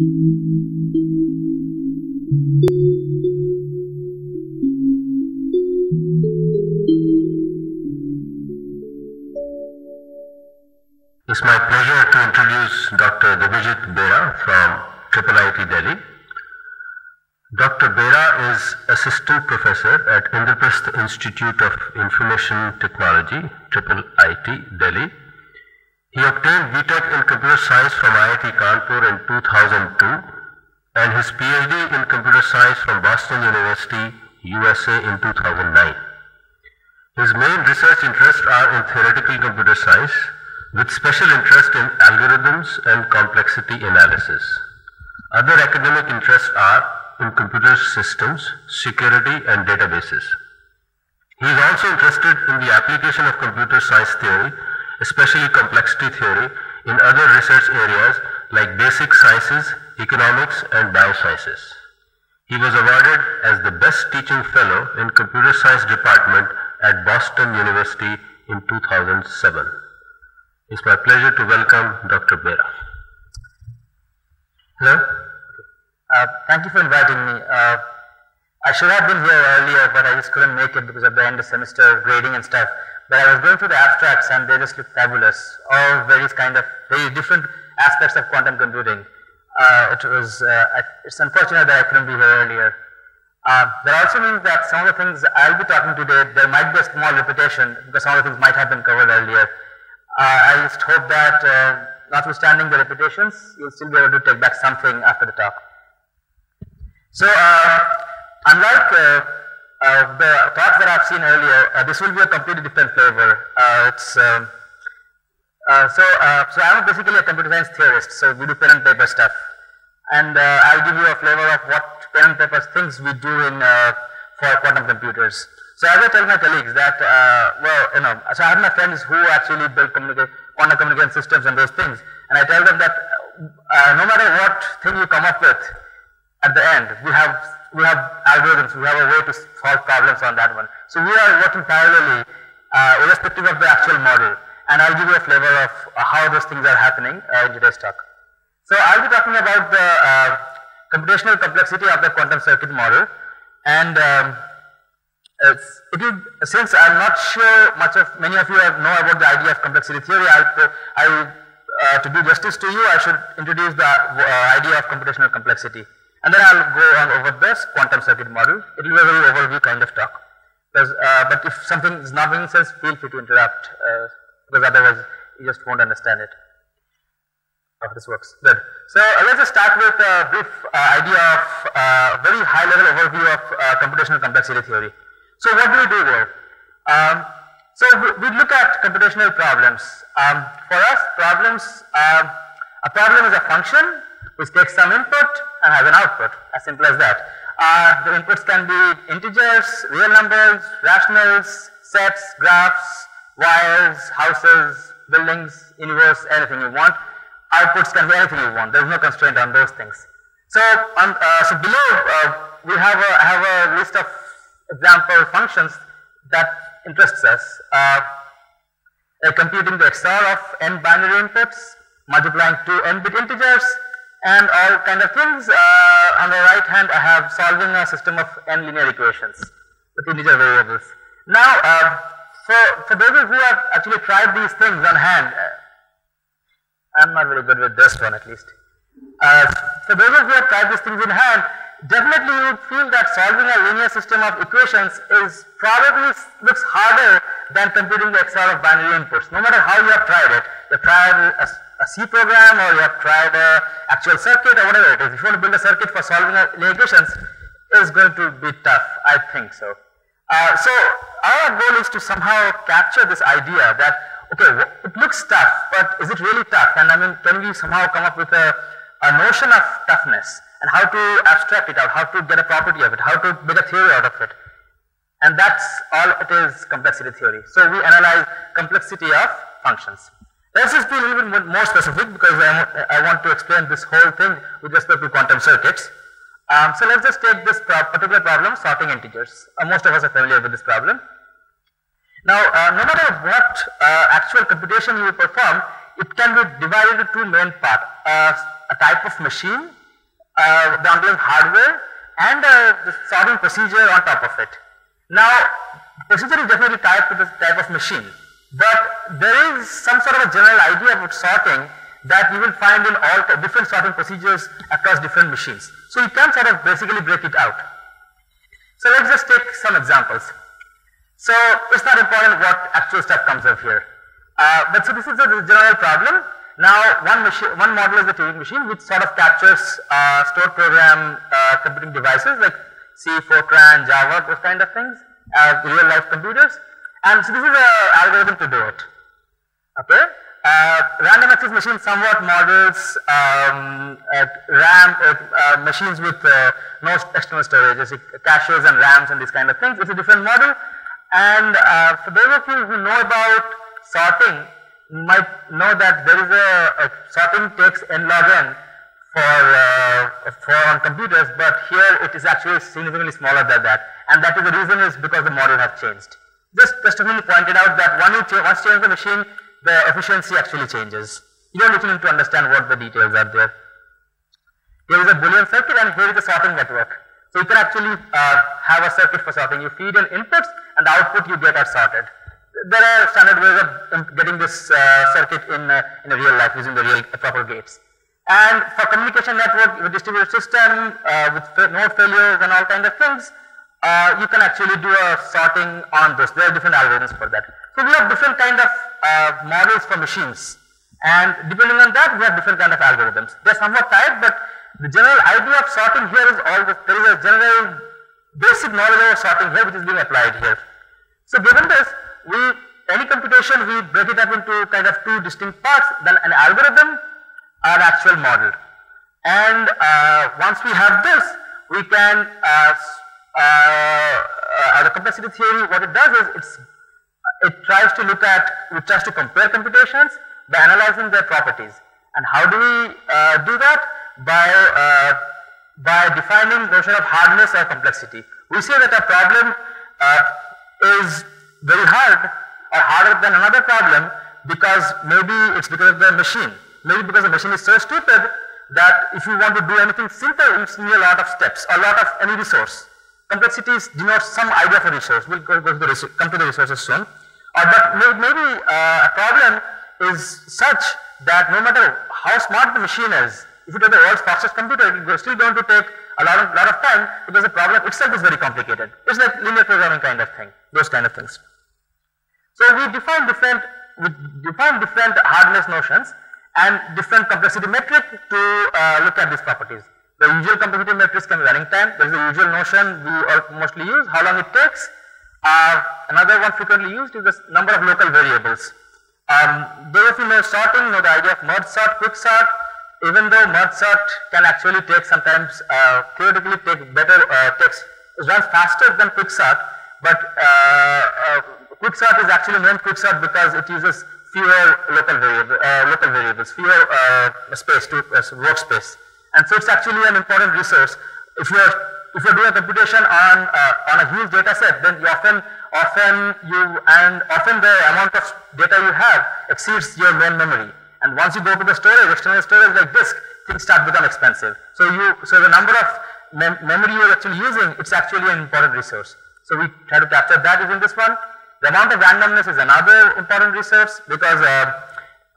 It's my pleasure to introduce Dr. Debajyoti Bera from Triple IT Delhi. Dr. Bera is Assistant Professor at Indraprastha Institute of Information Technology, Triple IT Delhi. He obtained BTech in Computer Science from IIT Kanpur in 2002 and his PhD in Computer Science from Boston University, USA in 2009. His main research interests are in theoretical computer science with special interest in algorithms and complexity analysis. Other academic interests are in computer systems, security and databases. He is also interested in the application of computer science theory, especially complexity theory, in other research areas like basic sciences, economics and biosciences. He was awarded as the best teaching fellow in computer science department at Boston University in 2007. It's my pleasure to welcome Dr. Bera. Hello. Uh, thank you for inviting me. Uh, I should have been here earlier, but I just couldn't make it because of the end of semester grading and stuff. But I was going through the abstracts and they just look fabulous. All various kind of very different aspects of quantum computing. Uh, it was uh, it's unfortunate that I couldn't be here earlier. Uh, that also means that some of the things I'll be talking today, there might be a small repetition because some of the things might have been covered earlier. Uh, I just hope that uh, notwithstanding the repetitions, you'll still be able to take back something after the talk. So, uh, Uh, unlike the talks that I've seen earlier, uh, this will be a completely different flavor. Uh, it's um, so, so I'm basically a computer science theorist, so we do pen and paper stuff. And I'll give you a flavor of what pen and paper things we do in for quantum computers. So as I tell my colleagues that, uh, well, you know, so I have my friends who actually build communica quantum communication systems and those things, and I tell them that uh, no matter what thing you come up with, at the end, we have we have algorithms, we have a way to solve problems on that one. So we are working parallelly, uh, irrespective of the actual model, and I'll give you a flavor of how those things are happening in today's talk. So I'll be talking about the computational complexity of the quantum circuit model, and um, since I'm not sure much of many of you know about the idea of complexity theory, I, I uh, to do justice to you, I should introduce the uh, idea of computational complexity, and then I'll go on over this quantum circuit model. It will be a very overview kind of talk. Because, uh, but if something is not making sense, feel free to interrupt, uh, because otherwise you just won't understand it. How this works. Good. So uh, let's just start with a brief uh, idea of a very high level overview of computational complexity theory. So what do we do there? Um, so we, we, look at computational problems. Um, for us, problems, um, a problem is a function which takes some input and has an output, as simple as that. Uh, the inputs can be integers, real numbers, rationals, sets, graphs, wires, houses, buildings, universe, anything you want. Outputs can be anything you want. There is no constraint on those things. So, uh, so below uh, we have a, have a list of example functions that interests us. Uh, computing the XOR of n binary inputs, multiplying two n bit integers, and all kind of things. Uh, on the right hand, I have solving a system of n linear equations with integer variables. Now, uh, for, for those who have actually tried these things on hand, uh, I'm not very good with this one at least. Uh, for those who have tried these things in hand, definitely you would feel that solving a linear system of equations is probably looks harder than computing the XOR of binary inputs. No matter how you have tried it, you have tried a, a C program or you have tried a actual circuit or whatever it is. If you want to build a circuit for solving equations, it's going to be tough. I think so. Uh, so our goal is to somehow capture this idea that okay, it looks tough, but is it really tough? And I mean, can we somehow come up with a, a notion of toughness? and how to abstract it out, how to get a property of it, how to make a theory out of it. And that's all it is complexity theory. So we analyze complexity of functions. Let's just be a little bit more specific because I, I want to explain this whole thing with respect to quantum circuits. Um, so let's just take this pro particular problem, sorting integers. Uh, most of us are familiar with this problem. Now, uh, no matter what uh, actual computation you perform, it can be divided into two main parts. Uh, a type of machine uh, the underlying hardware and uh, the sorting procedure on top of it. Now, procedure is definitely tied to the type of machine, but there is some sort of a general idea about sorting that you will find in all different sorting procedures across different machines. So you can sort of basically break it out. So let's just take some examples. So it's not important what actual stuff comes up here. Uh, but so this is a general problem. Now one machine, one model is the Turing machine which sort of captures uh, stored program uh, computing devices like C, Fortran, Java, those kind of things, uh, real life computers. And so this is an algorithm to do it. Okay. Uh, random access machine somewhat models um, uh, RAM uh, uh machines with uh, no external storage, as caches and RAMs and these kind of things. It's a different model. And uh, for those of you who know about sorting, might know that there is a, a sorting takes n log n for for on computers, but here it is actually significantly smaller than that. And that is the reason is because the model has changed. Just just pointed out that one you once change the machine, the efficiency actually changes. You don't need to understand what the details are there. Here is a boolean circuit and here is a sorting network. So you can actually uh, have a circuit for sorting. You feed in inputs and the output you get are sorted. There are standard ways of getting this uh, circuit in, uh, in real life using the real proper gates. And for communication network with distributed system, uh, with node failures and all kind of things, uh, you can actually do a sorting on this. There are different algorithms for that. So we have different kind of uh, models for machines and depending on that we have different kind of algorithms. They are somewhat tied but the general idea of sorting here is all this, there is a general basic knowledge of sorting here which is being applied here. So given this we any computation we break it up into kind of two distinct parts then an algorithm or actual model and uh, once we have this we can uh, uh, the complexity theory what it does is it tries to look at, it tries to compare computations by analyzing their properties. And how do we uh, do that? By, uh, by defining notion of hardness or complexity. We say that a problem uh, is very hard or harder than another problem because maybe it's because of the machine. Maybe because the machine is so stupid that if you want to do anything simple, you need a lot of steps, a lot of any resource. Complexities denotes some idea of a resource. We'll go, to the, come to the resources soon. Uh, but maybe uh, a problem is such that no matter how smart the machine is, if it is the world's fastest computer, it is still going to take a lot of, lot of time because the problem itself is very complicated. It's like linear programming kind of thing, those kind of things. So we define different, we define different hardness notions and different complexity metric to uh, look at these properties. The usual complexity metrics can be running time. There is a usual notion we mostly use, how long it takes, uh, another one frequently used is the number of local variables. Um, those you know sorting know the idea of merge sort, quick sort. Even though merge sort can actually take sometimes uh, theoretically take better uh, takes runs faster than quick sort, but uh, uh, quick sort is actually named quick sort because it uses fewer local variable, uh, local variables, fewer uh, space to workspace, and so it's actually an important resource. If you are if you're doing a computation on uh, on a huge data set, then you often often you and often the amount of data you have exceeds your main memory. And once you go to the storage, external storage like disk, things start become expensive. So you so the number of mem memory you're actually using, it's actually an important resource. So we try to capture that using this one. The amount of randomness is another important resource because uh,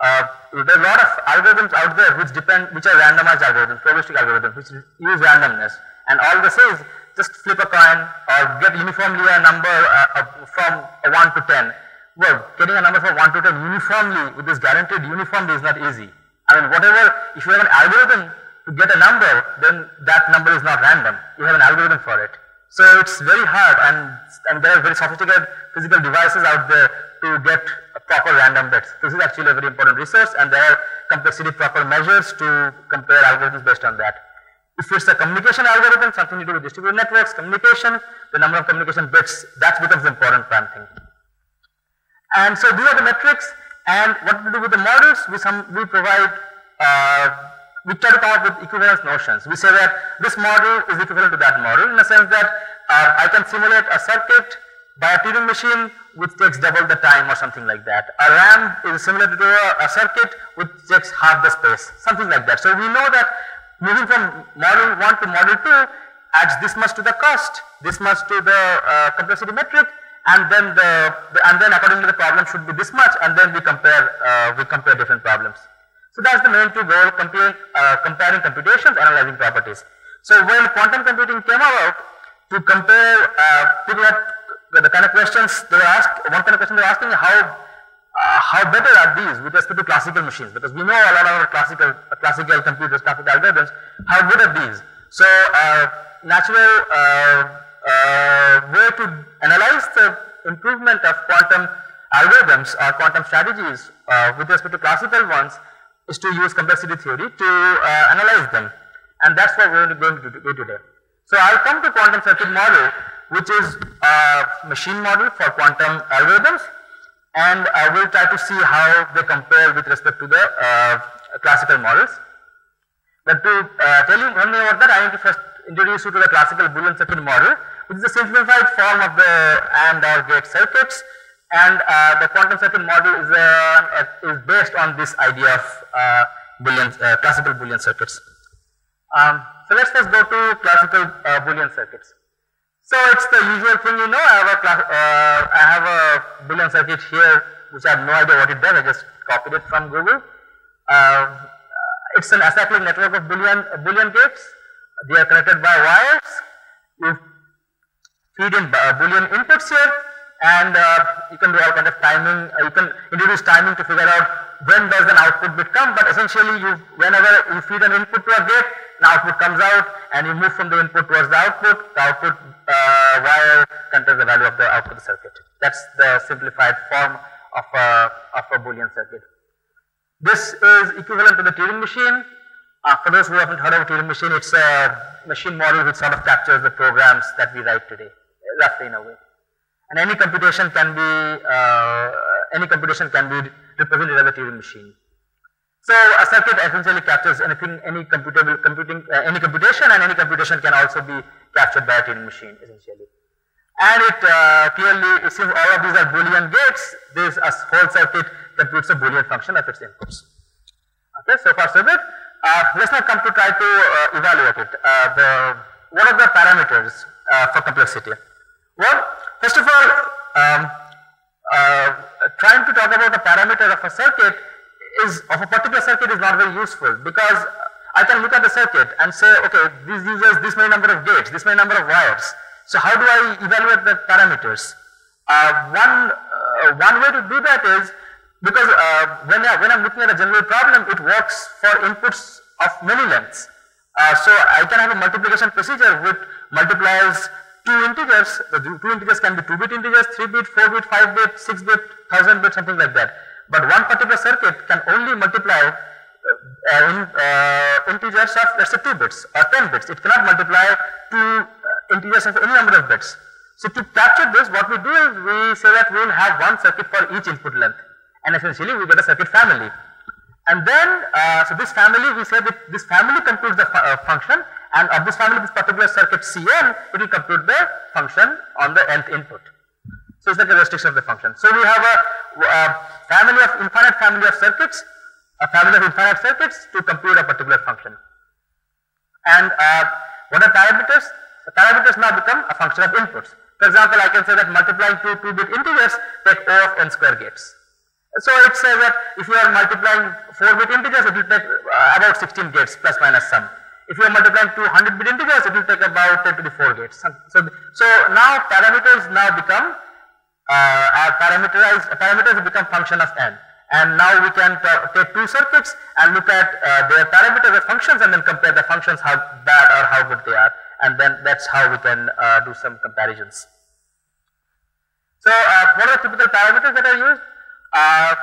uh, there are a lot of algorithms out there which depend, which are randomized algorithms, probabilistic algorithms, which use randomness and all this is just flip a coin or get uniformly a number uh, from 1 to 10. Well, getting a number from 1 to 10 uniformly with this guaranteed uniformly is not easy. I mean, whatever, if you have an algorithm to get a number, then that number is not random. You have an algorithm for it. So it's very hard and, and there are very sophisticated physical devices out there to get proper random bits. This is actually a very important resource and there are complexity proper measures to compare algorithms based on that. If it's a communication algorithm, something to do with distributed networks, communication, the number of communication bits, that becomes important prime thing. And so these are the metrics and what to do with the models, we, some, we provide, uh, we try to with equivalence notions. We say that this model is equivalent to that model in the sense that uh, I can simulate a circuit by a Turing machine which takes double the time or something like that. A RAM is similar to a, a circuit which takes half the space, something like that. So we know that moving from model 1 to model 2 adds this much to the cost, this much to the uh, complexity metric and then the, the, and then accordingly the problem should be this much and then we compare uh, we compare different problems. So that's the main two goal comparing, uh, comparing computations analyzing properties. So when quantum computing came about to compare uh, had the kind of questions they were asked one kind of question they were asking how uh, how better are these with respect to classical machines because we know a lot of classical classical computers classical algorithms how good are these. So uh, natural uh, uh, way to analyze the improvement of quantum algorithms or quantum strategies uh, with respect to classical ones is to use complexity theory to uh, analyze them and that's what we're going to do today. So I'll come to quantum circuit model which is a machine model for quantum algorithms and I will try to see how they compare with respect to the uh, classical models. But to uh, tell you one thing about that I need to first introduce you to the classical Boolean circuit model which is a simplified form of the AND OR gate circuits and uh, the quantum circuit model is, uh, is based on this idea of uh, Boolean, uh, classical Boolean circuits. Um, so let's first go to classical uh, Boolean circuits. So it's the usual thing you know, I have a, uh, I have a Boolean circuit here which I have no idea what it does, I just copied it from Google. it's an acyclic network of Boolean, Boolean gates, they are connected by wires, you feed in boolean inputs here and uh, you can do all kind of timing, uh, you can introduce timing to figure out when does an output bit come but essentially you whenever you feed an input to a gate an output comes out and you move from the input towards the output, the output uh, wire contains the value of the output circuit. That's the simplified form of a, of a boolean circuit. This is equivalent to the Turing machine. Uh, for those who haven't heard of a Turing machine, it's a machine model which sort of captures the programs that we write today roughly in a way. And any computation can be uh, any computation can be represented as a Turing machine. So a circuit essentially captures anything, any computable computing, uh, any computation, and any computation can also be captured by a Turing machine essentially. And it uh, clearly, since all of these are Boolean gates, this whole circuit computes a Boolean function of its inputs. Okay, so far so good. Uh, let's now come to try to uh, evaluate it. Uh, the, what are the parameters uh, for complexity? Well, first of all, um, uh, trying to talk about the parameter of a circuit is of a particular circuit is not very useful because I can look at the circuit and say, okay, this uses this many number of gates, this many number of wires. So how do I evaluate the parameters? Uh, one uh, one way to do that is because uh, when I, when I'm looking at a general problem, it works for inputs of many lengths. Uh, so I can have a multiplication procedure which multiplies two integers, the two integers can be 2 bit integers, 3 bit, 4 bit, 5 bit, 6 bit, 1000 bit, something like that. But one particular circuit can only multiply uh, uh, integers of let's say 2 bits or 10 bits. It cannot multiply two uh, integers of any number of bits. So to capture this, what we do is we say that we will have one circuit for each input length and essentially we get a circuit family. And then, uh, so this family, we say that this family computes the fu uh, function and of this family, this particular circuit Cn, it will compute the function on the nth input. So it's like a restriction of the function. So we have a, a family of infinite family of circuits, a family of infinite circuits to compute a particular function. And uh, what are parameters? The parameters now become a function of inputs. For example, I can say that multiplying two 2-bit integers take O of n square gates. So it says that if you are multiplying 4-bit integers, it will take uh, about 16 gates plus minus some. If you are multiplying 200 bit integers, it will take about 10 to the 4 gates. So, so now parameters now become uh, parameterized, parameters become function of n. And now we can take two circuits and look at uh, their parameters as functions and then compare the functions how bad or how good they are. And then that's how we can uh, do some comparisons. So uh, what are the typical parameters that are used? Uh,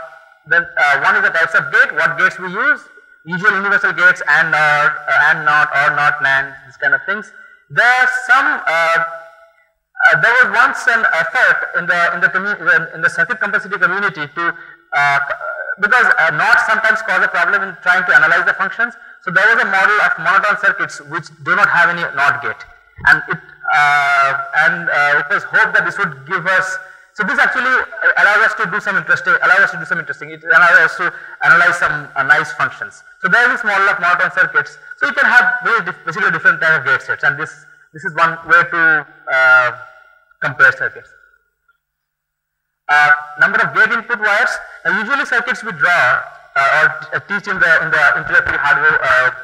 then uh, one is the types of gate, what gates we use, usual universal gates and NOR, uh, and not or not NAND, these kind of things. There are some. Uh, uh, there was once an effort in the in the in the circuit complexity community to uh, because uh, NOT sometimes cause a problem in trying to analyze the functions. So there was a model of monotone circuits which do not have any NOT gate, and it uh, and it was hoped that this would give us So this actually uh, allows us to do some interesting, allows us to do some interesting, it allows us to analyze some uh, nice functions. So there is model of monotone circuits. So you can have very dif basically different type of gate sets and this, this is one way to uh, compare circuits. Uh, number of gate input wires, uh, usually circuits we draw uh, or teach in the, in the introductory hardware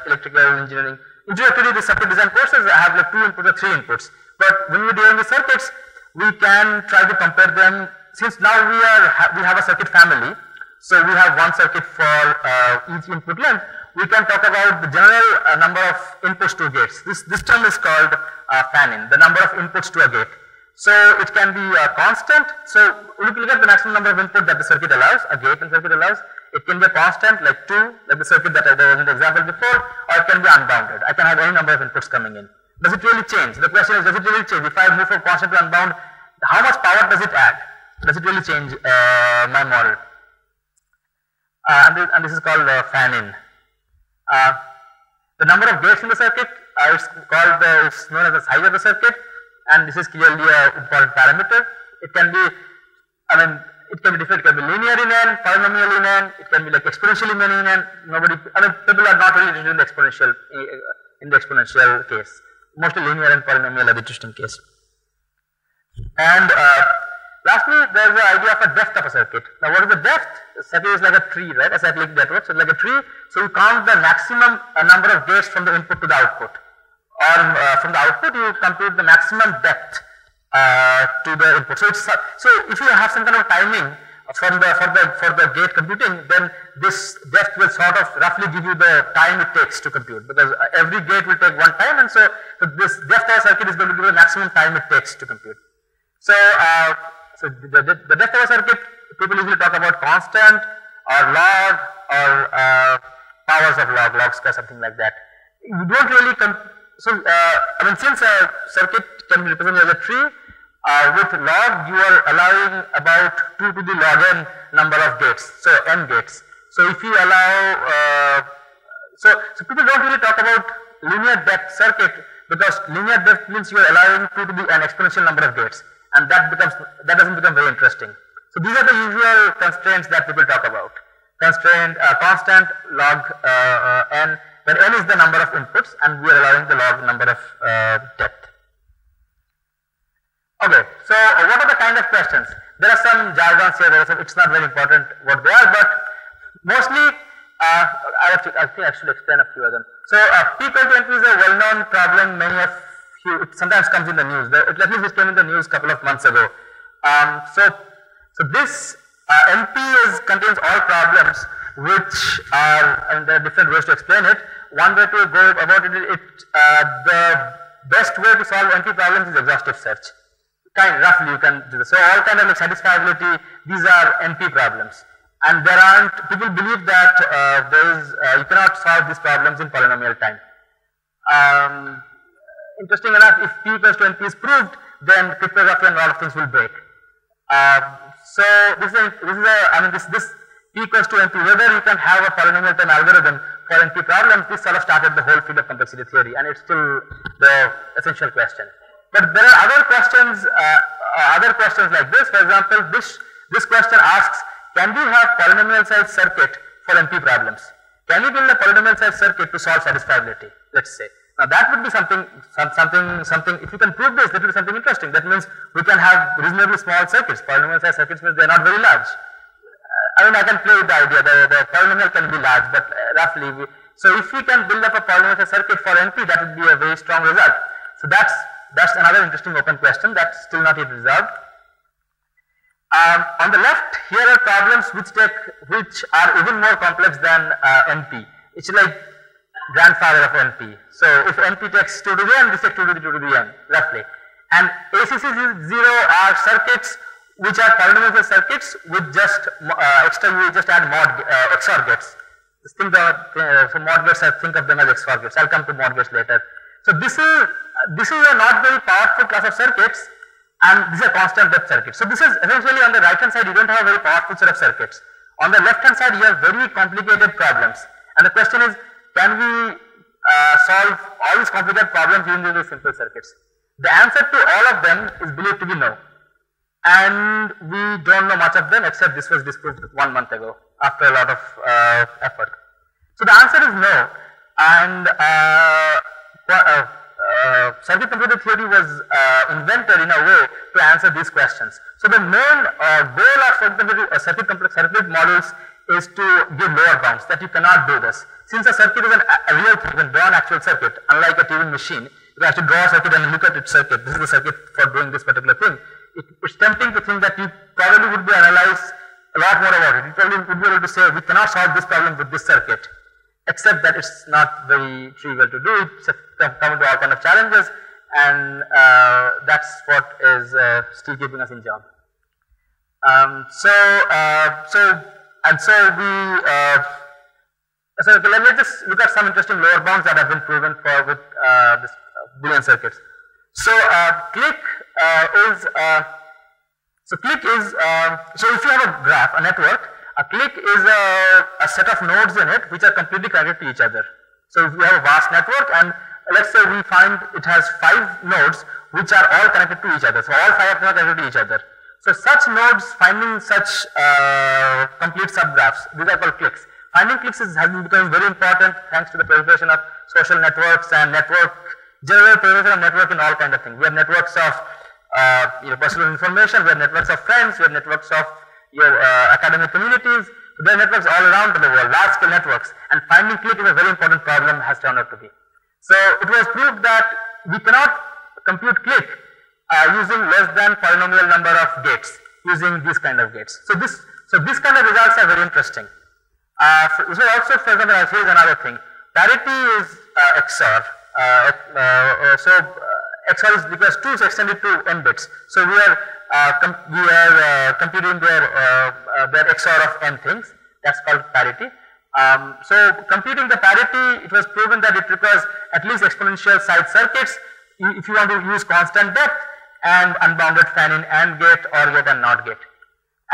electrical engineering. Introductory the circuit design courses have like two inputs or three inputs. But when we deal with circuits, we can try to compare them. Since now we are we have a circuit family so we have one circuit for uh, each input length. We can talk about the general uh, number of inputs to gates. This this term is called uh, fan in the number of inputs to a gate. So it can be a constant. So we look at the maximum number of input that the circuit allows. A gate and circuit allows. It can be a constant like 2 like the circuit that I was in the example before or it can be unbounded. I can have any number of inputs coming in does it really change? The question is, does it really change? If I move from constant to unbound, how much power does it add? Does it really change uh, my model? Uh, and, this, and, this, is called uh, fan-in. Uh, the number of gates in the circuit uh, is called the, it's known as the size of the circuit, and this is clearly an important parameter. It can be, I mean, it can be different. It can be linear in n, polynomial in n. It can be like exponentially many in n. Nobody, I mean, people are not really interested in the exponential in the exponential case mostly linear and polynomial interesting case. And uh, lastly, there is the idea of a depth of a circuit. Now, what is the depth? A circuit is like a tree, right? A cyclic network, so like a tree. So you count the maximum uh, number of gates from the input to the output, or uh, from the output you compute the maximum depth uh, to the input. So so if you have some kind of timing from the for the for the gate computing, then this depth will sort of roughly give you the time it takes to compute because every gate will take one time, and so, this depth of a circuit is going to give you the maximum time it takes to compute. So, uh, so the, the, the, depth of a circuit, people usually talk about constant or log or uh, powers of log, log square, something like that. You don't really so uh, I mean since a circuit can be represented as a tree, uh, with log you are allowing about 2 to the log n number of gates, so n gates. So if you allow, uh, so, so people don't really talk about linear depth circuit because linear depth means you are allowing 2 to the an exponential number of gates and that becomes, that doesn't become very interesting. So these are the usual constraints that people talk about. Constraint, uh, constant log uh, uh, n, when n is the number of inputs and we are allowing the log number of uh, depth. Okay, so what are the kind of questions? There are some jargons here, there are some, it's not very important what they are, but mostly uh, I, have to, I think I should explain a few of them. So uh, P-equal is a well-known problem, many of you, it sometimes comes in the news, the, at least it came in the news a couple of months ago. Um, so, so this uh, NP is, contains all problems which are, and there are different ways to explain it. One way to go about it, it uh, the best way to solve NP problems is exhaustive search kind roughly you can do this. So all kind of like satisfiability, these are NP problems. And there aren't, people believe that uh, there is, uh, you cannot solve these problems in polynomial time. Um, interesting enough, if P equals to NP is proved, then cryptography and all of things will break. Uh, so this is, this is a, I mean this, this P equals to NP, whether you can have a polynomial time algorithm for NP problems, this sort of started the whole field of complexity theory and it's still the essential question. But there are other questions, uh, uh, other questions like this. For example, this, this question asks, can we have polynomial size circuit for NP problems? Can we build a polynomial size circuit to solve satisfiability, let's say? Now that would be something, some, something, something, if you can prove this, that would be something interesting. That means we can have reasonably small circuits. Polynomial size circuits means they are not very large. Uh, I mean, I can play with the idea, the, the polynomial can be large, but uh, roughly, we, so if we can build up a polynomial circuit for NP, that would be a very strong result. So that's that's another interesting open question that's still not yet resolved. Um, on the left, here are problems which take, which are even more complex than uh, NP. It's like grandfather of NP. So if NP takes 2 to the n, this takes 2 to the 2 to the n, roughly. And ACC 0 are circuits which are polynomial circuits with just uh, extra, you just add mod, uh, XOR gates. Think of, uh, so mod gates, I think of them as XOR gates. I'll come to mod gates later. So this is this is a not very powerful class of circuits and this is a constant depth circuit. So this is essentially on the right hand side you don't have a very powerful set of circuits. On the left hand side you have very complicated problems and the question is can we uh, solve all these complicated problems using these simple circuits? The answer to all of them is believed to be no. and we don't know much of them except this was disproved one month ago after a lot of uh, effort. So the answer is no and uh, circuit computer theory was uh, invented in a way to answer these questions. So the main uh, goal of circuit, computer, uh, circuit, complex circuit models is to give lower bounds that you cannot do this. Since a circuit is an, a real thing, you can draw an actual circuit unlike a TV machine, you can actually draw a circuit and look at its circuit. This is the circuit for doing this particular thing. It, it's tempting to think that you probably would be analyze a lot more about it. You probably would be able to say we cannot solve this problem with this circuit except that it's not very trivial to do. It's come into all kind of challenges, and uh, that's what is uh, still keeping us in job. Um, so, uh, so, and so we, uh, so let, me just look at some interesting lower bounds that have been proven for with uh, this uh, Boolean circuits. So, clique is, so clique is, so if you have a graph, a network, a clique is a, a, set of nodes in it which are completely connected to each other. So if we have a vast network and let's say we find it has five nodes which are all connected to each other. So all five are connected to each other. So such nodes finding such uh, complete subgraphs, these are called cliques. Finding cliques is, has become very important thanks to the proliferation of social networks and network, general proliferation of network in all kind of things. We have networks of uh, you know, personal information, we have networks of friends, we have networks of your uh, academic communities, there networks all around the world, large scale networks, and finding clique is a very important problem has turned out to be. So it was proved that we cannot compute clique uh, using less than polynomial number of gates, using these kind of gates. So this, so this kind of results are very interesting. Uh, so also, for example, here's another thing. Parity is uh, XOR. Uh, uh, so uh, XOR is because 2 is extended to n bits. So we are uh, we are uh, computing their, uh, their XOR of n things, that's called parity. Um, so computing the parity, it was proven that it requires at least exponential side circuits if you want to use constant depth and unbounded fan-in AND gate or gate and NOT gate.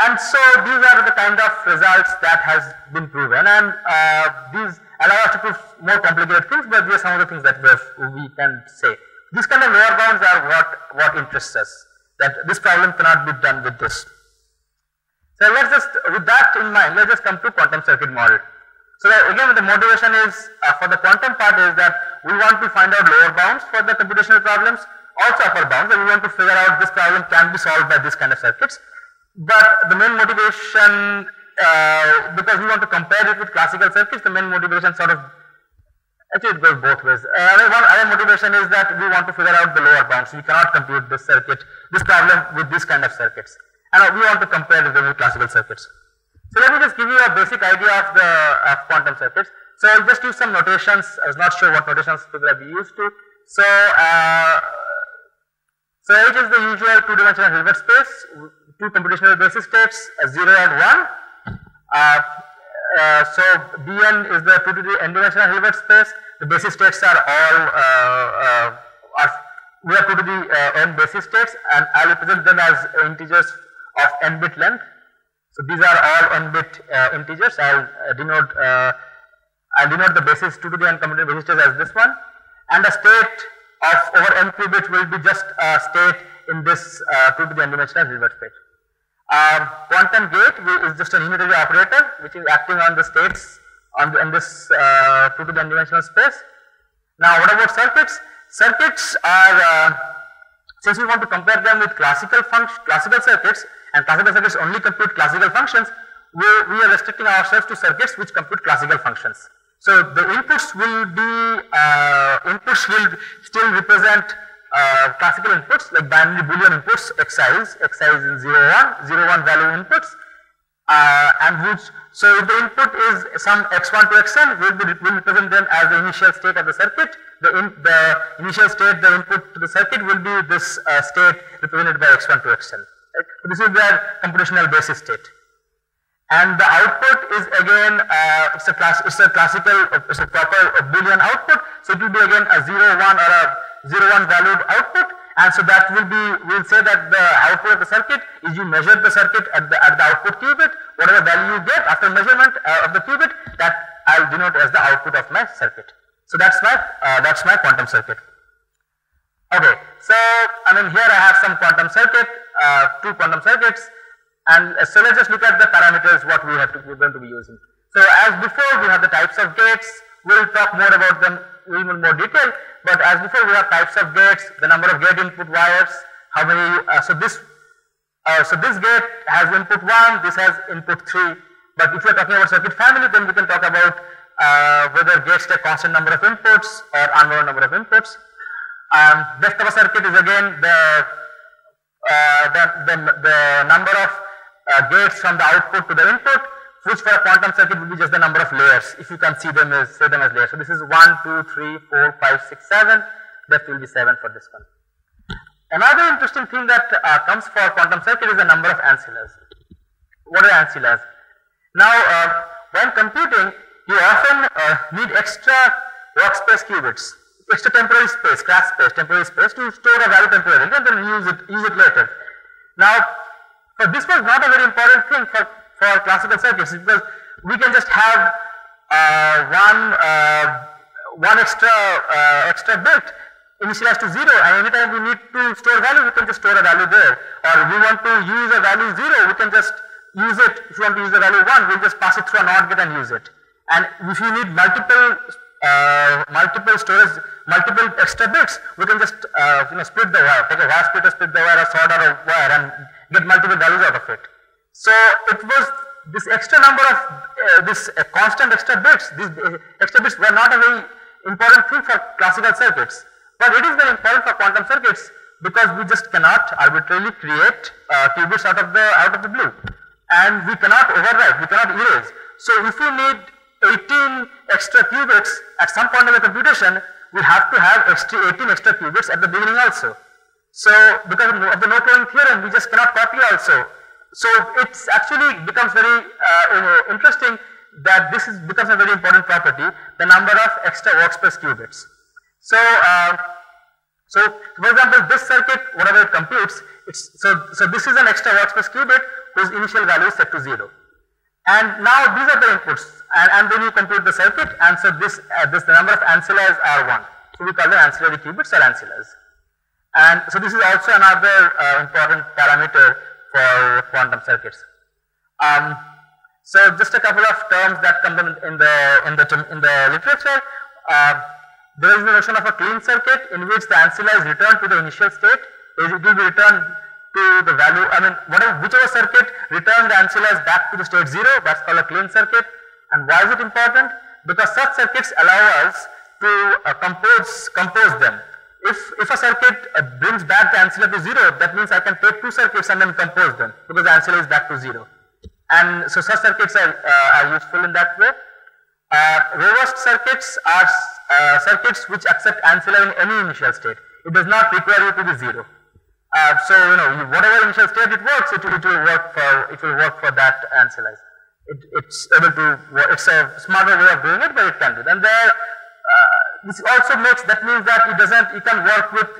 And so these are the kind of results that has been proven and uh, these allow us to prove more complicated things but these are some of the things that we can say. These kind of lower bounds are what, what interests us that this problem cannot be done with this. So let's just, with that in mind, let's just come to quantum circuit model. So again the motivation is, uh, for the quantum part is that we want to find out lower bounds for the computational problems, also upper bounds and we want to figure out this problem can be solved by this kind of circuits. But the main motivation, uh, because we want to compare it with classical circuits, the main motivation sort of It goes both ways. Uh, one other motivation is that we want to figure out the lower bounds. We cannot compute this circuit, this problem with this kind of circuits. And uh, we want to compare it with classical circuits. So let me just give you a basic idea of the of quantum circuits. So I'll just use some notations. I was not sure what notations people have used to. So, uh, so H is the usual two-dimensional Hilbert space, two computational basis states, 0 and 1. Uh, uh, so Bn is the 2 to the n-dimensional Hilbert space. The basis states are all uh, uh, are we are 2 to the uh, n basis states, and I represent them as integers of n bit length. So these are all n bit uh, integers. I'll denote I'll denote the basis 2 to the n computational basis states as this one, and the state of over n qubits will be just a state in this 2 to the n dimensional Hilbert space. Um, quantum gate is just an unitary operator which is acting on the states on, the, on this uh, two to the n-dimensional space. Now what about circuits? Circuits are, uh, since we want to compare them with classical function, classical circuits and classical circuits only compute classical functions, we, we are restricting ourselves to circuits which compute classical functions. So the inputs will be, uh, inputs will still represent uh, classical inputs like binary boolean inputs x's, x's in 0 1, 0 1 value inputs uh, and which so if the input is some x1 to xn we will, be, will represent them as the initial state of the circuit. The, in, the initial state the input to the circuit will be this uh, state represented by x1 to xn. So this is their computational basis state. And the output is again uh, it's a class it's a classical it's a proper boolean output. So it will be again a 0 1 or a 0 1 valued output and so that will be we will say that the output of the circuit is you measure the circuit at the at the output qubit whatever value you get after measurement uh, of the qubit that I will denote as the output of my circuit. So that's my uh, that's my quantum circuit. Okay, so I mean here I have some quantum circuit uh, two quantum circuits and uh, so let's just look at the parameters what we have to, we're going to be using. So as before we have the types of gates, we'll talk more about them in more detail, but as before we have types of gates, the number of gate input wires, how many, uh, so this, uh, so this gate has input 1, this has input 3, but if we are talking about circuit family then we can talk about uh, whether gates take constant number of inputs or unknown number of inputs. Um, depth of a circuit is again the, uh, the, the, the number of uh, gates from the output to the input which for a quantum circuit will be just the number of layers if you can see them as say them as layers. So this is 1, 2, 3, 4, 5, 6, 7 that will be 7 for this one. Another interesting thing that uh, comes for quantum circuit is the number of ancillas. What are ancillas? Now uh, when computing you often uh, need extra workspace qubits, extra temporary space, scratch space, temporary space to store a value temporarily and then use it, use it later. Now so this was not a very important thing for, for classical circuits because we can just have uh, one uh, one extra uh, extra bit initialized to zero. And anytime we need to store value we can just store a value there. Or we want to use a value zero we can just use it. If you want to use the value one we'll just pass it through a NOT gate and use it. And if you need multiple uh, multiple storage, multiple extra bits, we can just uh, you know split the wire, take a wire splitter, split the wire, or solder a wire, and get multiple values out of it. So it was this extra number of uh, this uh, constant extra bits, these uh, extra bits were not a very important thing for classical circuits, but it is very important for quantum circuits because we just cannot arbitrarily create uh, qubits out of the out of the blue, and we cannot overwrite, we cannot erase. So if we need 18 extra qubits at some point of the computation, we have to have extra 18 extra qubits at the beginning also. So because of the no cloning theorem, we just cannot copy also. So it's actually becomes very uh, interesting that this is becomes a very important property, the number of extra workspace qubits. So, uh, so for example, this circuit, whatever it computes, so so this is an extra workspace qubit whose initial value is set to zero. And now these are the inputs, and, and then you compute the circuit, and so this uh, this the number of ancillas are one. So we call them ancillary qubits or ancillas. And so this is also another uh, important parameter for quantum circuits. Um, so just a couple of terms that come in, the in the in the literature. Uh, there is the notion of a clean circuit in which the ancilla is returned to the initial state. It will be returned to the value. I mean, whatever whichever circuit returns the ancillas back to the state zero. That's called a clean circuit. And why is it important? Because such circuits allow us to uh, compose compose them if, if a circuit uh, brings back the ancilla to 0, that means I can take two circuits and then compose them because the ancilla is back to 0. And so such circuits are, uh, are useful in that way. Uh, robust circuits are uh, circuits which accept ancilla in any initial state. It does not require you to be 0. Uh, so you know whatever initial state it works, it will, it will work for it will work for that ancilla. It, it's able to it's a smarter way of doing it, but it can do. And there this also makes that means that it doesn't it can work with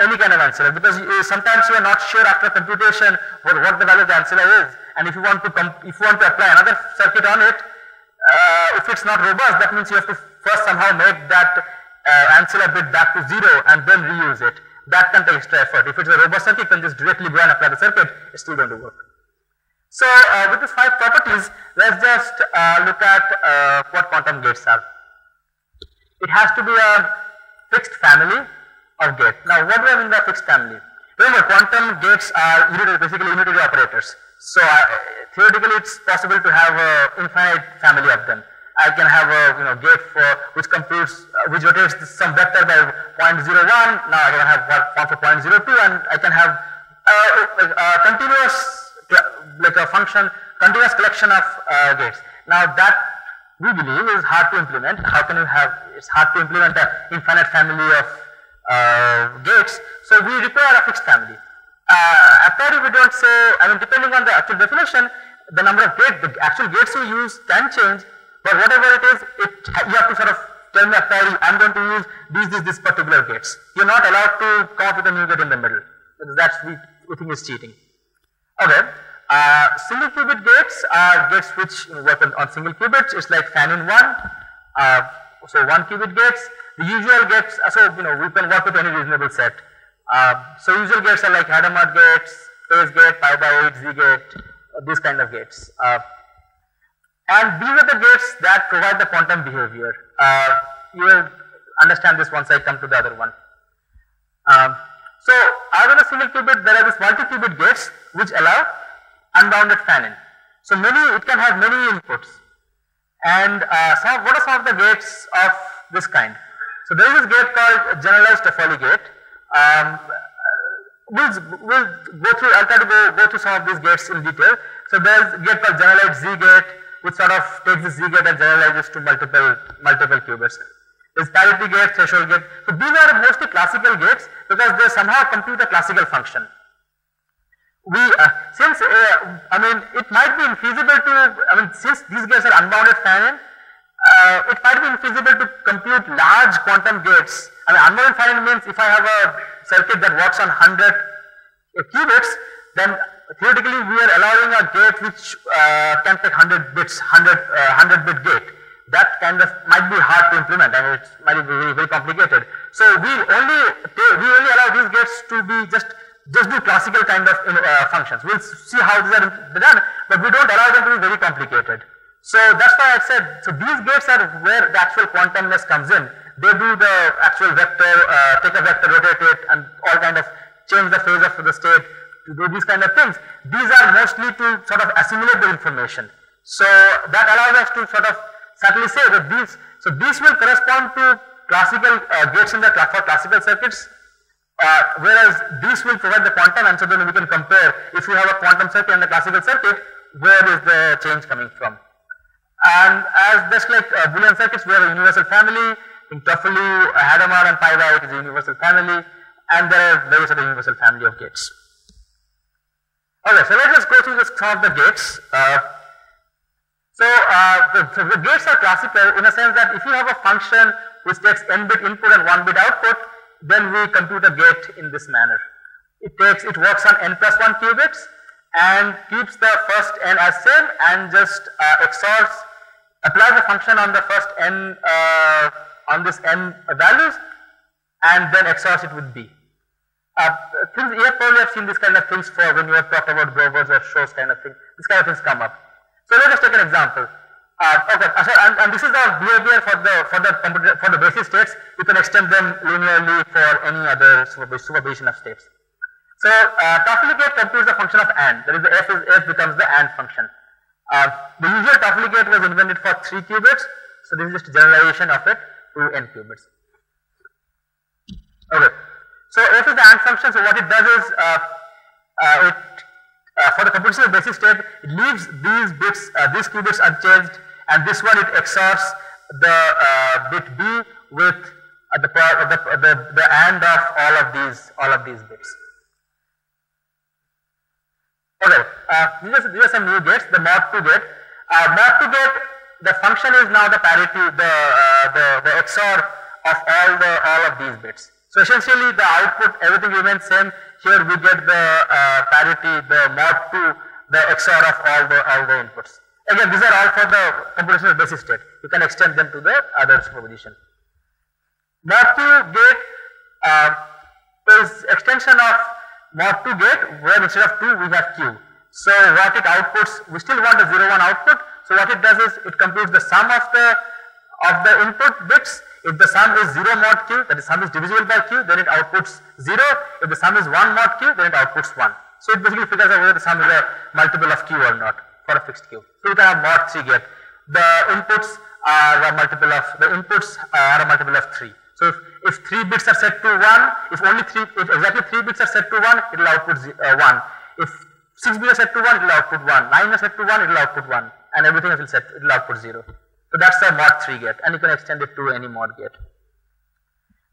any kind of ancilla because you, sometimes you are not sure after computation what, what the value of the ancilla is. And if you want to if you want to apply another circuit on it uh, if it's not robust that means you have to first somehow make that uh, ancilla bit back to zero and then reuse it. That can take extra effort. If it's a robust circuit can just directly go and apply the circuit it's still going to work. So uh, with these five properties let's just uh, look at uh, what quantum gates are it has to be a fixed family of gates. Now, what do I mean by fixed family? Remember, quantum gates are unitary, basically unitary operators. So, uh, theoretically, it's possible to have an infinite family of them. I can have a you know gate for which computes uh, which rotates some vector by 0.01. Now I can have one for 0.02, and I can have a, a continuous like a function continuous collection of uh, gates. Now that we believe is hard to implement. How can you have, it's hard to implement an infinite family of uh, gates. So we require a fixed family. Uh, priori we don't say, I mean depending on the actual definition, the number of gates, the actual gates you use can change, but whatever it is, it, you have to sort of tell me a priori, I'm going to use these, these, these particular gates. You're not allowed to come up with a new gate in the middle. That's we, we think is cheating. Okay. Uh, single qubit gates are gates which work on, on single qubits. It's like fan in one. Uh, so one qubit gates. The usual gates, uh, so you know we can work with any reasonable set. Uh, so usual gates are like Hadamard gates, phase gate, pi by 8, Z gate, uh, these kind of gates. Uh, and these are the gates that provide the quantum behavior. Uh, you will understand this once I come to the other one. Um, so, as in a single qubit, there are these multi-qubit gates which allow unbounded fan-in. So, many it can have many inputs. And uh, some, what are some of the gates of this kind? So, there is this gate called generalized Toffoli gate. Um, we'll, we'll go through, I'll try to go, go through some of these gates in detail. So, there is a gate called generalized Z gate, which sort of takes the Z gate and generalizes to multiple, multiple qubits. There's parity gate, threshold gate. So, these are mostly classical gates because they somehow compute a classical function. We, uh, since, uh, I mean, it might be infeasible to, I mean, since these gates are unbounded fan-in, uh, it might be infeasible to compute large quantum gates. I mean, unbounded fan-in means if I have a circuit that works on 100 qubits, then theoretically we are allowing a gate which uh, can take 100 bits, 100, uh, 100 bit gate. That kind of might be hard to implement and it might be very, very complicated. So we only we only allow these gates to be just just do classical kind of uh, functions. We'll see how these are done, but we don't allow them to be very complicated. So that's why I said, so these gates are where the actual quantumness comes in. They do the actual vector, uh, take a vector, rotate it, and all kind of change the phase of the state to do these kind of things. These are mostly to sort of assimilate the information. So that allows us to sort of subtly say that these, so these will correspond to classical uh, gates in the for classical circuits, uh, whereas these will provide the quantum and so then we can compare if you have a quantum circuit and a classical circuit, where is the change coming from. And as just like uh, Boolean circuits, we have a universal family, in Toffoli, Hadamard and Pyrite is a universal family, and there are various other universal family of gates. Okay, so let's go through this, some of the gates. Uh, so, uh, the, so the gates are classical in a sense that if you have a function which takes n bit input and 1 bit output, then we compute a gate in this manner. It takes, it works on n plus 1 qubits and keeps the first n as same and just uh, XORs, applies the function on the first n, uh, on this n values and then XORs it with b. Uh, things, you have probably have seen this kind of things for when you have talked about Grover's or Shor's kind of thing, this kind of things come up. So let us take an example. Uh, okay, uh, and, and, this is the behavior for the for the for the basis states. You can extend them linearly for any other superposition of states. So uh, Toffoli gate computes the function of AND. That is, the f is f becomes the AND function. Uh, the usual Toffoli gate was invented for three qubits. So this is just a generalization of it to n qubits. Okay. So f is the AND function. So what it does is uh, uh, it uh, for the computational basis state, it leaves these bits, uh, these qubits unchanged, and this one it XORs the uh, bit B with uh, the, the, the, the AND of all of these, all of these bits. Okay, uh, these, are, these are some new gates, the mod 2 gate. Uh, mod 2 gate, the function is now the parity, the, the, the XOR of all the, all of these bits. So essentially the output, everything remains same, here we get the uh, parity, the mod 2, the XOR of all the all the inputs. Again, these are all for the computational basis state. You can extend them to the other superposition. Mod q gate uh, is extension of mod 2 gate where instead of 2 we have q. So what it outputs, we still want a 0 1 output. So what it does is it computes the sum of the of the input bits if the sum is 0 mod q, that is sum is divisible by q, then it outputs 0. If the sum is 1 mod q, then it outputs 1. So it basically figures out whether the sum is a multiple of q or not for a fixed q. So you can have mod 3 gate. The inputs are a multiple of, the inputs are a multiple of 3. So if, if 3 bits are set to 1, if only 3, if exactly 3 bits are set to 1, it will output uh, 1. If 6 bits are set to 1, it will output 1. 9 are set to 1, it will output 1. And everything else will set, it will output 0. So that's the mod 3 gate and you can extend it to any mod gate.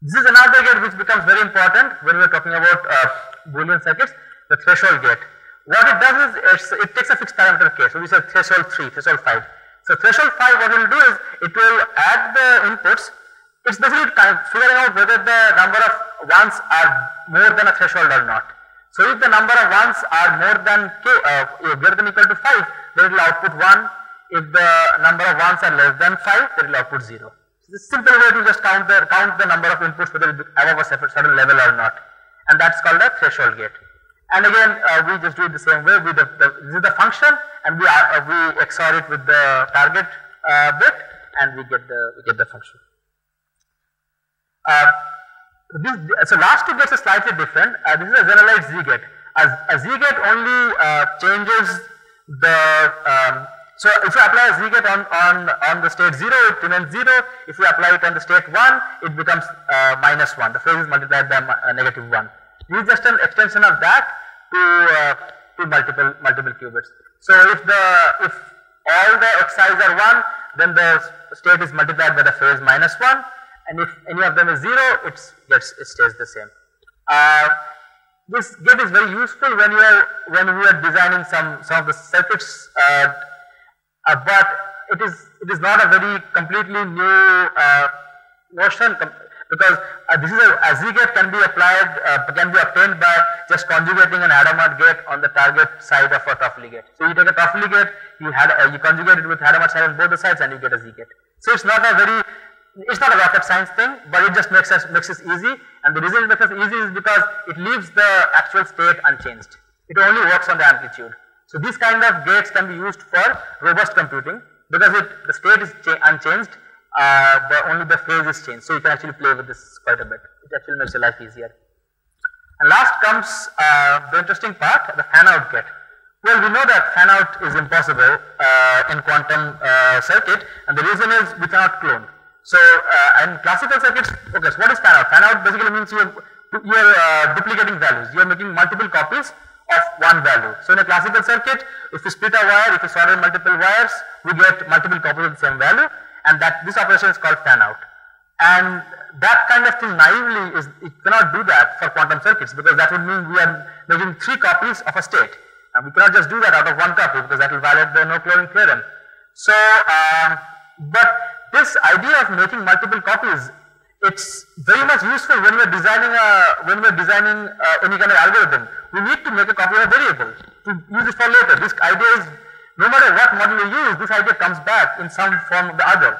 This is another gate which becomes very important when we are talking about uh, Boolean circuits, the threshold gate. What it does is it takes a fixed parameter k, So we say threshold 3, threshold 5. So threshold 5 what it will do is it will add the inputs. It's basically kind of figuring out whether the number of ones are more than a threshold or not. So if the number of ones are more than k, uh, greater than equal to 5, then it will output 1 if the number of ones are less than 5, then it will output 0. So this simple way to just count the, count the number of inputs whether it above a certain level or not. And that's called a threshold gate. And again, uh, we just do it the same way. We the, the, this is the function, and we are, uh, we XOR it with the target uh, bit, and we get the we get the function. Uh, this, so last two gets are slightly different. Uh, this is a generalized Z gate. A, Z gate only uh, changes the um, so if you apply a Z gate on, on, on the state 0, it remains 0. If you apply it on the state 1, it becomes minus 1. The phase is multiplied by negative 1. This is just an extension of that to, uh, to multiple, multiple qubits. So if the, if all the xi's are 1, then the state is multiplied by the phase minus 1 and if any of them is 0, it gets, it stays the same. Uh, this gate is very useful when you are, when we are designing some, some of the circuits uh, uh, but it is it is not a very completely new uh, notion because uh, this is a, a Z gate can be applied uh, can be obtained by just conjugating an Hadamard gate on the target side of a Toffoli gate. So you take a Toffoli gate, you had uh, you conjugate it with Hadamard side on both the sides, and you get a Z gate. So it's not a very it's not a rocket science thing, but it just makes us makes us easy. And the reason it makes us easy is because it leaves the actual state unchanged. It only works on the amplitude. So these kind of gates can be used for robust computing because it, the state is unchanged, uh, but only the phase is changed. So you can actually play with this quite a bit. It actually makes your life easier. And last comes uh, the interesting part, the fan out gate. Well, we know that fan out is impossible uh, in quantum uh, circuit, and the reason is we cannot clone. So, uh, in classical circuits, okay, so what is fan out? Fan out basically means you are, you are uh, duplicating values. You are making multiple copies of one value. So in a classical circuit, if we split a wire, if we solder multiple wires, we get multiple copies of the same value and that this operation is called fan out. And that kind of thing naively is, it cannot do that for quantum circuits because that would mean we are making three copies of a state. And we cannot just do that out of one copy because that will violate the no cloning theorem. So, uh, but this idea of making multiple copies it's very much useful when we're designing a when we're designing uh, any kind of algorithm. We need to make a copy of a variable to use it for later. This idea is no matter what model you use, this idea comes back in some form or the other.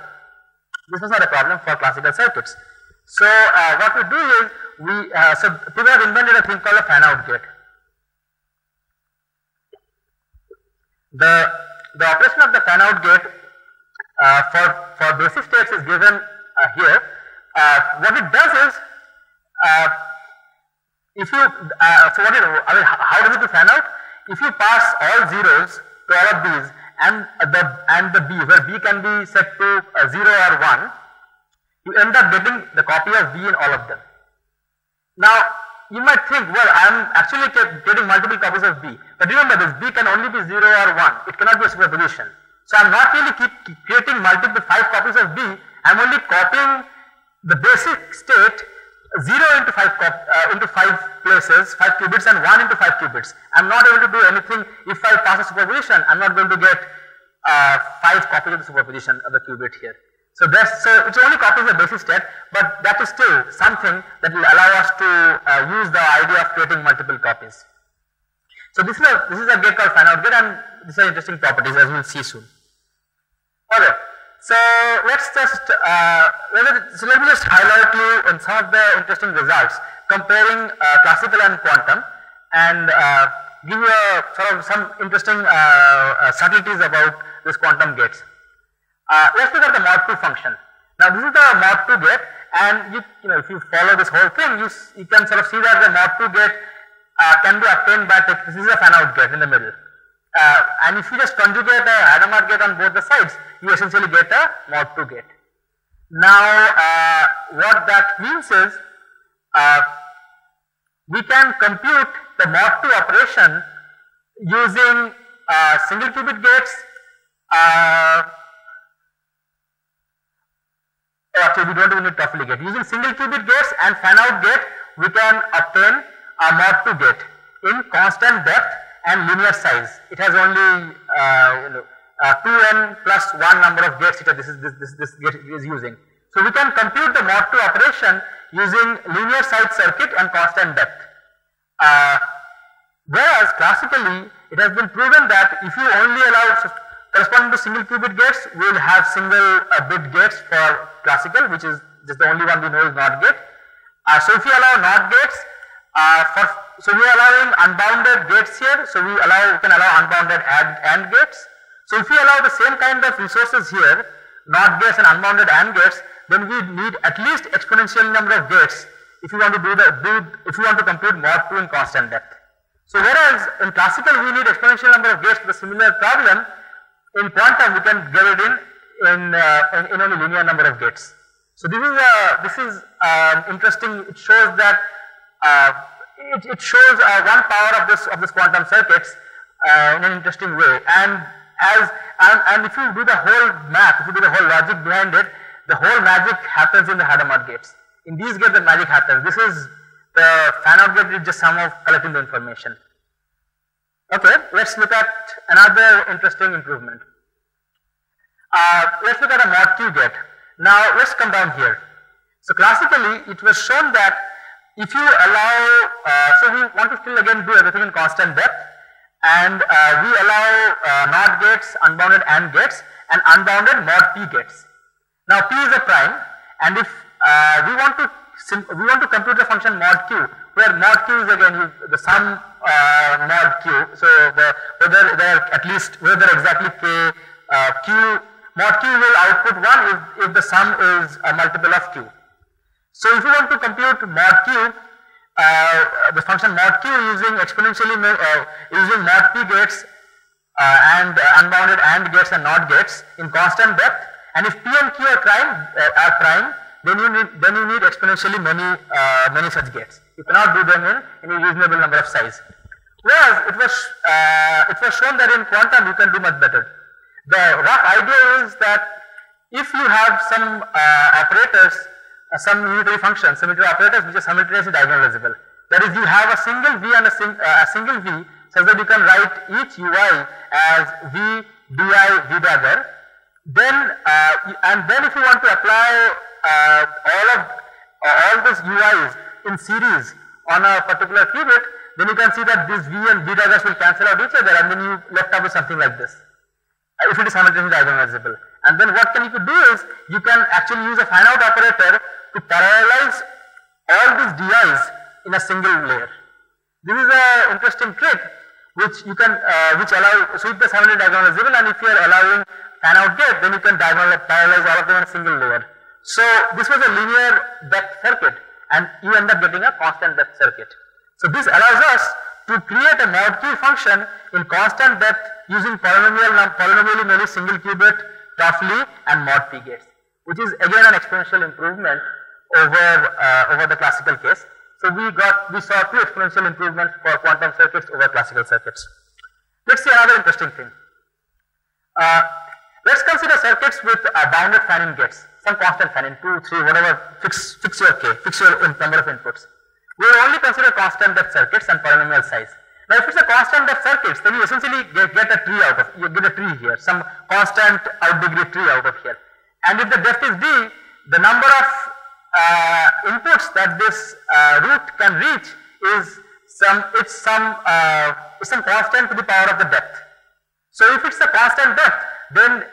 This was not a problem for classical circuits. So uh, what we do is we uh, so people have invented a thing called a fan out gate. The the operation of the fan out gate uh, for for basic states is given uh, here uh, what it does is, uh, if you, so what it, I mean, how does it fan out? If you pass all zeros to all of these and the and the b, where b can be set to uh, 0 or 1, you end up getting the copy of b in all of them. Now, you might think, well, I am actually getting multiple copies of b, but remember this, b can only be 0 or 1, it cannot be a superposition. So, I am not really keep, keep creating multiple 5 copies of b, I am only copying the basic state 0 into 5 uh, into 5 places, 5 qubits and 1 into 5 qubits. I am not able to do anything if I pass a superposition, I am not going to get uh, 5 copies of the superposition of the qubit here. So that's so it only copies the basis state, but that is still something that will allow us to uh, use the idea of creating multiple copies. So this is a this is a gate called fan out gate and these are interesting properties as we will see soon. Okay. So let's just uh, so let me just highlight you in some of the interesting results comparing uh, classical and quantum and uh, give you a, sort of some interesting uh, uh, subtleties about this quantum gates. Uh, let's look at the mod 2 function. Now this is the mod 2 gate and you, you know if you follow this whole thing you, you can sort of see that the mod 2 gate can be obtained by this is a fan out gate in the middle. Uh, and if you just conjugate a Hadamard gate on both the sides, you essentially get a mod 2 gate. Now, uh, what that means is, uh, we can compute the mod 2 operation using uh, single qubit gates, uh, actually we don't even need Toffoli gate. Using single qubit gates and fan out gate, we can obtain a mod 2 gate in constant depth and linear size. It has only uh, you know, uh, 2n plus 1 number of gates this is this, this, this gate is using. So we can compute the mod 2 operation using linear side circuit and constant depth. Uh, whereas classically it has been proven that if you only allow corresponding to single qubit gates, we will have single uh, bit gates for classical which is just the only one we know is NOT gate. Uh, so if you allow NOT gates uh, for so we allowing unbounded gates here, so we allow, we can allow unbounded AND, AND gates. So if we allow the same kind of resources here, NOT gates and unbounded AND gates, then we need at least exponential number of gates if you want to do the, do, if you want to compute mod 2 in constant depth. So whereas in classical we need exponential number of gates for the similar problem, in quantum we can get it in in, uh, in, in only linear number of gates. So this is a, this is um, interesting. It shows that uh, it, it, shows uh, one power of this of this quantum circuits uh, in an interesting way. And as and, and if you do the whole math, if you do the whole logic behind it, the whole magic happens in the Hadamard gates. In these gates, the magic happens. This is the fan out gate is just of collecting the information. Okay, let's look at another interesting improvement. Uh, let's look at a mod Q gate. Now let's come down here. So classically it was shown that if you allow, uh, so we want to still again do everything in constant depth and uh, we allow uh, NOT gates, unbounded AND gates and unbounded mod P gates. Now P is a prime and if uh, we want to we want to compute the function mod q where mod q is again the sum uh, mod q so the, whether there at least whether exactly k uh, q mod q will output 1 if, if the sum is a multiple of q. So if you want to compute mod q, uh, the function mod q using exponentially uh, using mod p gates uh, and unbounded AND gates and NOT gates in constant depth and if p and q are prime, uh, are prime then you need then you need exponentially many uh, many such gates. You cannot do them in any reasonable number of size. Whereas it was it was shown that in quantum you can do much better. The rough idea is that if you have some uh, operators, uh, some unitary function, unitary operators which are simultaneously diagonalizable, that is you have a single v and a, sing, uh, a single v such that you can write each ui as v di v dagger, then uh, and then if you want to apply uh, all of uh, all these ui's in series on a particular qubit, then you can see that these v and v daggers will cancel out each other and then you left out with something like this. If it is simultaneously diagonalizable. And then what can you do is you can actually use a out operator to parallelize all these DIs in a single layer. This is an interesting trick which you can uh, which allow if the simultaneous diagonalizable and if you are allowing fan out gate then you can diagonalize parallelize all of them in a single layer. So this was a linear depth circuit and you end up getting a constant depth circuit. So this allows us to create a mod Q function in constant depth using polynomial polynomially many single qubit Toffoli and mod P gates, which is again an exponential improvement over uh, over the classical case. So we got we saw two exponential improvements for quantum circuits over classical circuits. Let's see another interesting thing. Uh, let's consider circuits with uh, bounded fan-in gates, some constant fan-in, 2, 3, whatever, fix, fix your k, fix your number of inputs we will only consider constant depth circuits and polynomial size. Now if it's a constant depth circuits, then you essentially get, get a tree out of, you get a tree here, some constant out degree tree out of here. And if the depth is d, the number of inputs that this uh, root can reach is some, it's some, uh, it's some constant to the power of the depth. So if it's a constant depth, then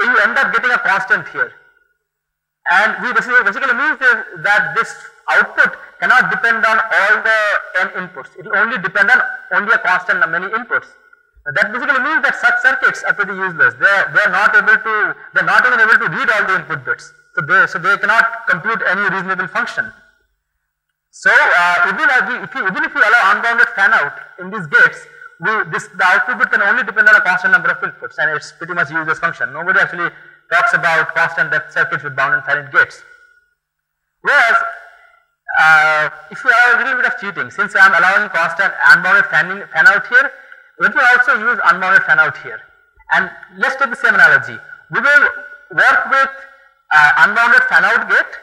you end up getting a constant here. And we basically, basically means that this output cannot depend on all the n inputs. It will only depend on only a constant number many inputs. That basically means that such circuits are pretty useless. They are, they are not able to, they are not even able to read all the input bits. So they, so they cannot compute any reasonable function. So uh, even, if you, even if you allow unbounded fan out in these gates, we, this, the output can only depend on a constant number of inputs and it's pretty much useless function. Nobody actually talks about constant depth circuits with bounded fan gates. Whereas uh, if you have a little bit of cheating, since I am allowing constant unbounded fan, fan out here, let me also use unbounded fan out here. And let's take the same analogy. We will work with uh, unbounded fan out gate,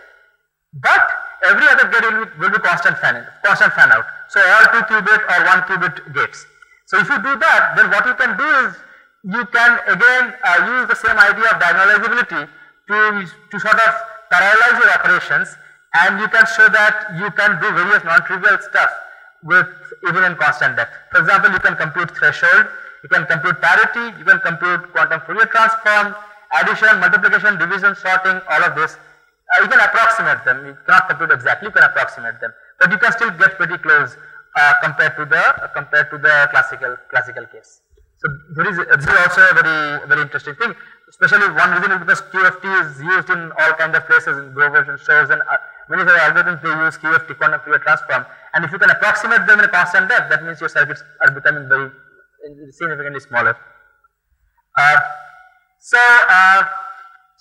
but every other gate will be, will be constant fan in, constant fan out. So all 2 qubit or 1 qubit gates. So if you do that, then what you can do is you can again uh, use the same idea of diagonalizability to, to sort of parallelize your operations and you can show that you can do various non-trivial stuff with even in constant depth. For example, you can compute threshold, you can compute parity, you can compute quantum Fourier transform, addition, multiplication, division, sorting, all of this. Uh, you can approximate them. You cannot compute exactly, you can approximate them. But you can still get pretty close uh, compared to the uh, compared to the classical classical case. So there is this is also a very very interesting thing. Especially one reason is because QFT is used in all kind of places in Grover's and Shor's and uh, many of the algorithms they use QFT quantum Fourier transform. And if you can approximate them in a constant depth, that means your circuits are becoming very significantly smaller. Uh, so, uh,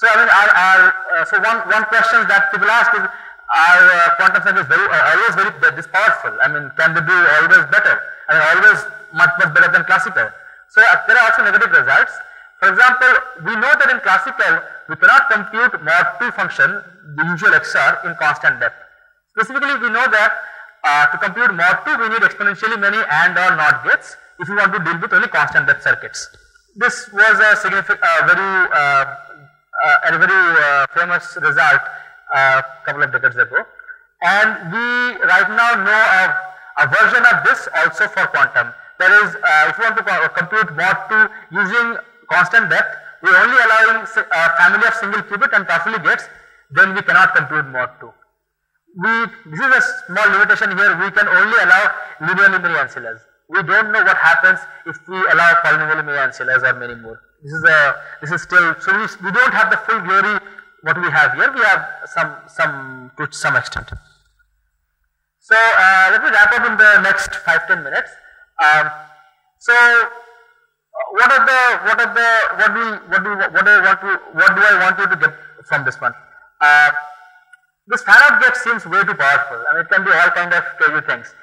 so I mean, our, our uh, so one one question that people ask is, are uh, quantum circuits very always very this powerful? I mean, can they be always better? I mean, always much much better than classical. So there are also negative results. For example, we know that in classical we cannot compute mod 2 function, the usual XOR, in constant depth. Specifically, we know that uh, to compute mod 2 we need exponentially many AND or NOT gates if you want to deal with only constant depth circuits. This was a uh, very, uh, uh a very uh, famous result a uh, couple of decades ago. And we right now know a, a version of this also for quantum. That is, if you want to compute mod 2 using constant depth, we only allowing a family of single qubit and Toffoli gates, then we cannot compute mod 2. We, this is a small limitation here, we can only allow linear many ancillas. We don't know what happens if we allow polynomially many ancillas or many more. This is a, this is still, so we, we don't have the full glory what we have here, we have some, some, to some extent. So uh, let me wrap up in the next 5-10 minutes. Um, so what are the what are the what do what do what do I want to what do I want you to get from this one? Uh, this fan gate seems way too powerful and it can do all kind of crazy things.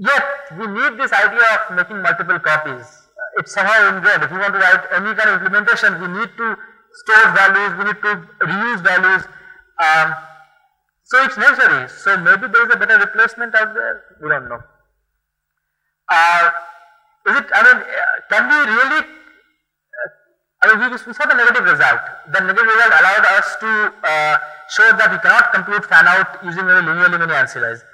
Yet we need this idea of making multiple copies. It's somehow ingrained. If you want to write any kind of implementation, we need to store values, we need to reuse values. Um, so it's necessary. So maybe there is a better replacement out there. We don't know. Uh, is it, I mean, uh, can we really, uh, I mean, we, saw the negative result. The negative result allowed us to uh, show that we cannot compute fan out using very linearly many ancillas.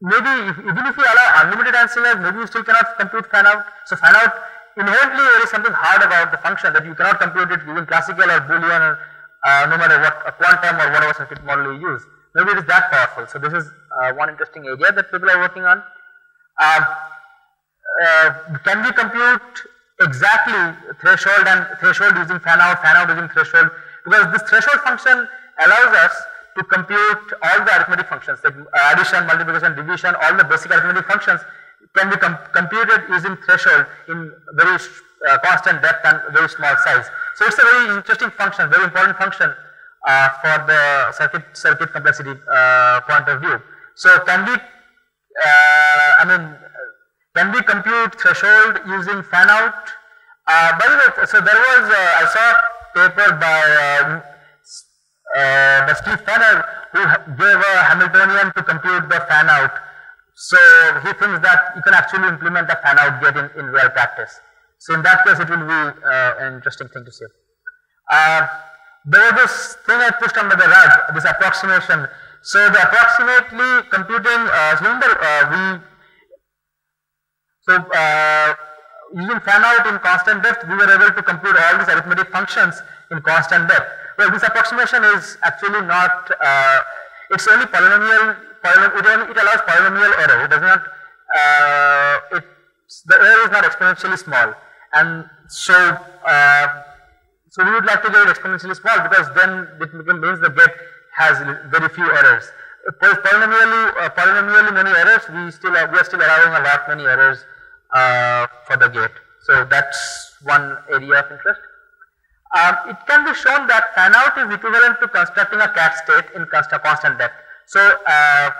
Maybe if, even if you allow unlimited ancillas, maybe you still cannot compute fan out. So fan out, inherently there is something hard about the function that you cannot compute it using classical or boolean, uh, no matter what, a quantum or whatever circuit model you use. Maybe it is that powerful. So this is uh, one interesting area that people are working on. Um, uh, can we compute exactly threshold and threshold using fan out, fan out using threshold because this threshold function allows us to compute all the arithmetic functions like addition, multiplication, division, all the basic arithmetic functions can be com computed using threshold in very uh, constant depth and very small size. So it's a very interesting function, very important function uh, for the circuit circuit complexity uh, point of view. So can we, uh, I mean, can we compute threshold using fan out? Uh, by the way, so there was, uh, I saw a paper by, uh, uh Steve Fenner who gave a Hamiltonian to compute the fan out. So he thinks that you can actually implement the fan out gate in, in real practice. So in that case, it will be uh, an interesting thing to see. Uh, there was this thing I pushed under the rug, this approximation. So the approximately computing, remember we so uh, using fan out in constant depth, we were able to compute all these arithmetic functions in constant depth. Well, this approximation is actually not, uh, it's only polynomial, polynom it, allows polynomial error. It does not, uh, it, the error is not exponentially small. And so, uh, so we would like to get it exponentially small because then it means the gate has very few errors. Polynomially, uh, polynomially many errors, we still are, we are still allowing a lot many errors uh, for the gate. So that's one area of interest. Um, it can be shown that fan out is equivalent to constructing a cat state in constant, depth. So, uh,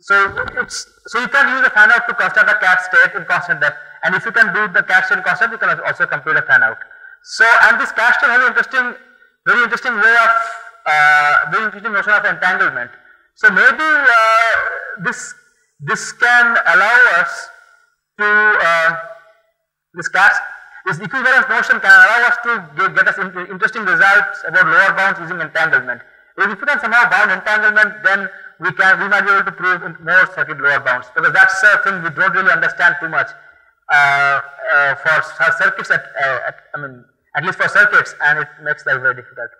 so it's so you can use a fan out to construct a cat state in constant depth, and if you can do the cat state in constant, you can also compute a fan out. So, and this cat state has an interesting, very interesting way of, uh, very interesting notion of entanglement. So maybe uh, this this can allow us to uh, this class, this equivalence notion can allow us to get, get us interesting results about lower bounds using entanglement. If we can somehow bound entanglement, then we can we might be able to prove more circuit lower bounds because that's a thing we don't really understand too much uh, uh, for circuits at, uh, at, I mean at least for circuits and it makes life very difficult.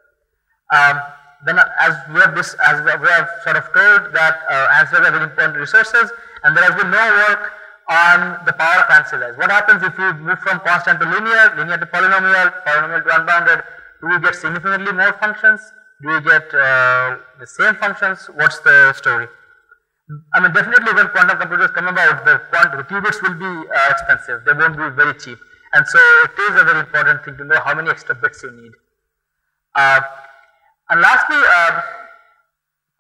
Um, then as we have this as we have sort of told that uh, ancillas are very important resources and there has been no work on the power of ancillaries. What happens if you move from constant to linear, linear to polynomial, polynomial to unbounded? Do you get significantly more functions? Do you get uh, the same functions? What's the story? I mean, definitely when quantum computers come about, the, quant the qubits will be uh, expensive. They won't be very cheap. And so it is a very important thing to know how many extra bits you need. Uh, and lastly, uh,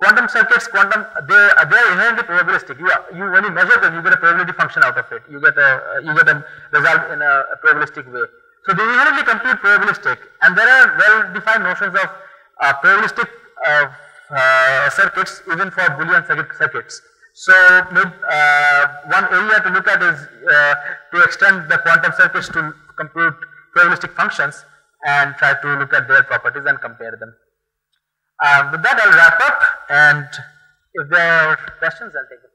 quantum circuits, quantum, they, they are inherently probabilistic. You, you when you measure them, you get a probability function out of it. You get a, you get a result in a, a probabilistic way. So they inherently compute probabilistic, and there are well-defined notions of uh, probabilistic uh, uh, circuits even for Boolean circuit circuits. So uh, one area to look at is uh, to extend the quantum circuits to compute probabilistic functions and try to look at their properties and compare them. Uh, with that, I'll wrap up, and if there are questions, I'll take them.